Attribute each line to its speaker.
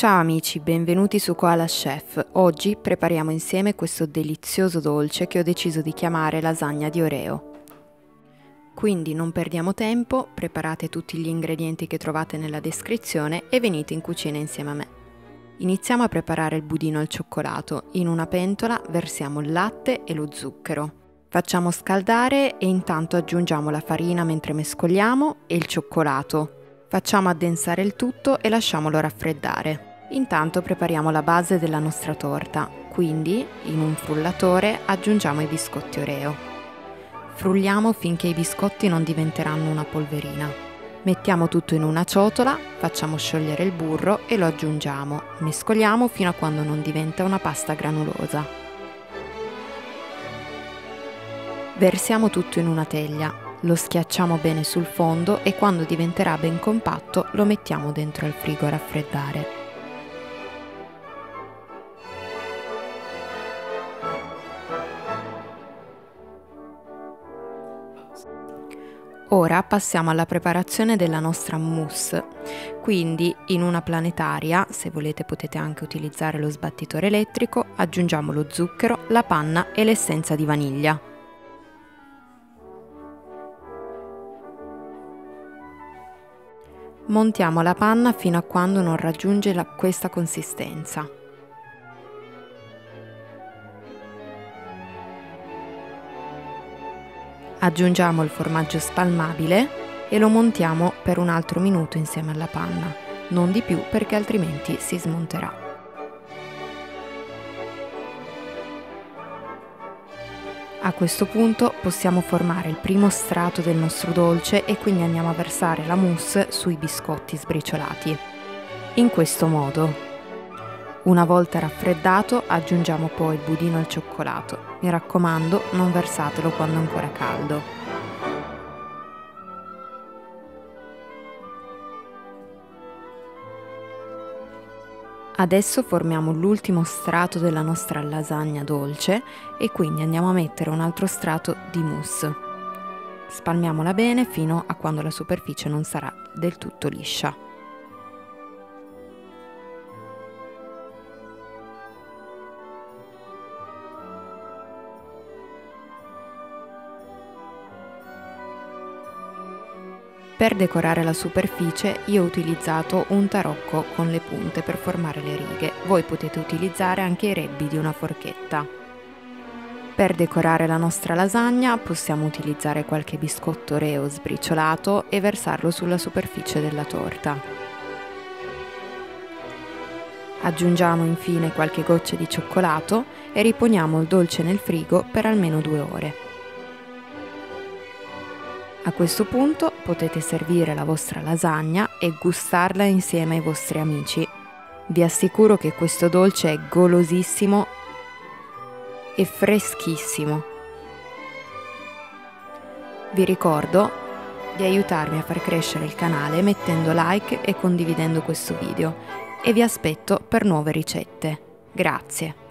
Speaker 1: Ciao amici, benvenuti su Koala Chef. Oggi prepariamo insieme questo delizioso dolce che ho deciso di chiamare lasagna di Oreo. Quindi non perdiamo tempo, preparate tutti gli ingredienti che trovate nella descrizione e venite in cucina insieme a me. Iniziamo a preparare il budino al cioccolato. In una pentola versiamo il latte e lo zucchero. Facciamo scaldare e intanto aggiungiamo la farina mentre mescoliamo e il cioccolato. Facciamo addensare il tutto e lasciamolo raffreddare. Intanto prepariamo la base della nostra torta, quindi in un frullatore aggiungiamo i biscotti Oreo. Frulliamo finché i biscotti non diventeranno una polverina. Mettiamo tutto in una ciotola, facciamo sciogliere il burro e lo aggiungiamo. Mescoliamo fino a quando non diventa una pasta granulosa. Versiamo tutto in una teglia, lo schiacciamo bene sul fondo e quando diventerà ben compatto lo mettiamo dentro al frigo a raffreddare. Ora passiamo alla preparazione della nostra mousse. Quindi in una planetaria, se volete potete anche utilizzare lo sbattitore elettrico, aggiungiamo lo zucchero, la panna e l'essenza di vaniglia. Montiamo la panna fino a quando non raggiunge la, questa consistenza. Aggiungiamo il formaggio spalmabile e lo montiamo per un altro minuto insieme alla panna, non di più perché altrimenti si smonterà. A questo punto possiamo formare il primo strato del nostro dolce e quindi andiamo a versare la mousse sui biscotti sbriciolati. In questo modo una volta raffreddato aggiungiamo poi il budino al cioccolato. Mi raccomando, non versatelo quando è ancora caldo. Adesso formiamo l'ultimo strato della nostra lasagna dolce e quindi andiamo a mettere un altro strato di mousse. Spalmiamola bene fino a quando la superficie non sarà del tutto liscia. Per decorare la superficie io ho utilizzato un tarocco con le punte per formare le righe, voi potete utilizzare anche i rebbi di una forchetta. Per decorare la nostra lasagna possiamo utilizzare qualche biscotto reo sbriciolato e versarlo sulla superficie della torta. Aggiungiamo infine qualche goccia di cioccolato e riponiamo il dolce nel frigo per almeno due ore. A questo punto potete servire la vostra lasagna e gustarla insieme ai vostri amici. Vi assicuro che questo dolce è golosissimo e freschissimo. Vi ricordo di aiutarmi a far crescere il canale mettendo like e condividendo questo video e vi aspetto per nuove ricette. Grazie.